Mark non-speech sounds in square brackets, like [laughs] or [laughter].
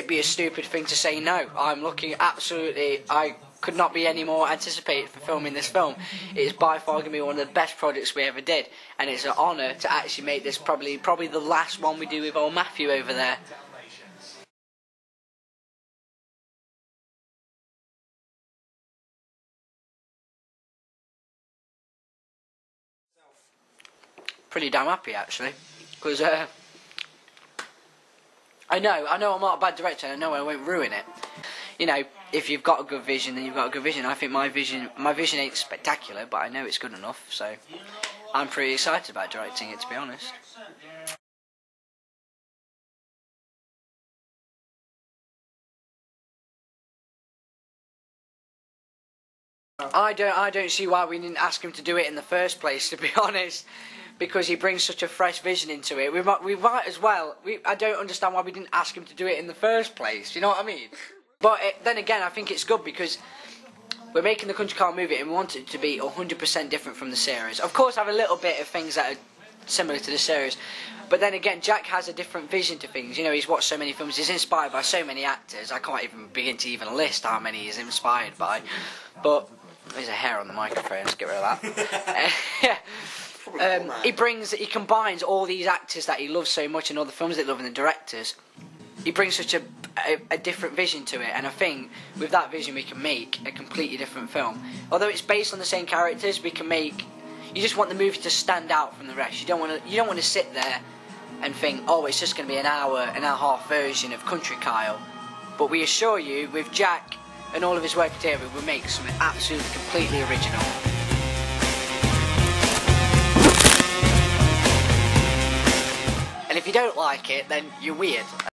it'd be a stupid thing to say no. I'm looking absolutely. I could not be any more anticipated for filming this film. It is by far going to be one of the best projects we ever did, and it's an honour to actually make this probably probably the last one we do with old Matthew over there. Pretty damn happy actually, because uh, I know I know I'm not a bad director. I know I won't ruin it. You know, if you've got a good vision, then you've got a good vision. I think my vision my vision ain't spectacular, but I know it's good enough. So I'm pretty excited about directing it, to be honest. I don't I don't see why we didn't ask him to do it in the first place to be [laughs] honest because he brings such a fresh vision into it. We might we might as well. We I don't understand why we didn't ask him to do it in the first place. You know what I mean? But it, then again, I think it's good because we're making the Country Kyle movie and we want it to be 100% different from the series. Of course, I have a little bit of things that are similar to the series. But then again, Jack has a different vision to things. You know, he's watched so many films. He's inspired by so many actors. I can't even begin to even list how many he's inspired by. But there's a hair on the microphone. Let's get rid of that. [laughs] [laughs] um, he brings, he combines all these actors that he loves so much and all the films that he loves and the directors. He brings such a, a, a different vision to it, and I think with that vision we can make a completely different film. Although it's based on the same characters, we can make. You just want the movie to stand out from the rest. You don't want to. You don't want to sit there and think, oh, it's just going to be an hour, an hour and a half version of Country Kyle. But we assure you, with Jack and all of his work together, we'll make something absolutely completely original. Don't like it, then you're weird.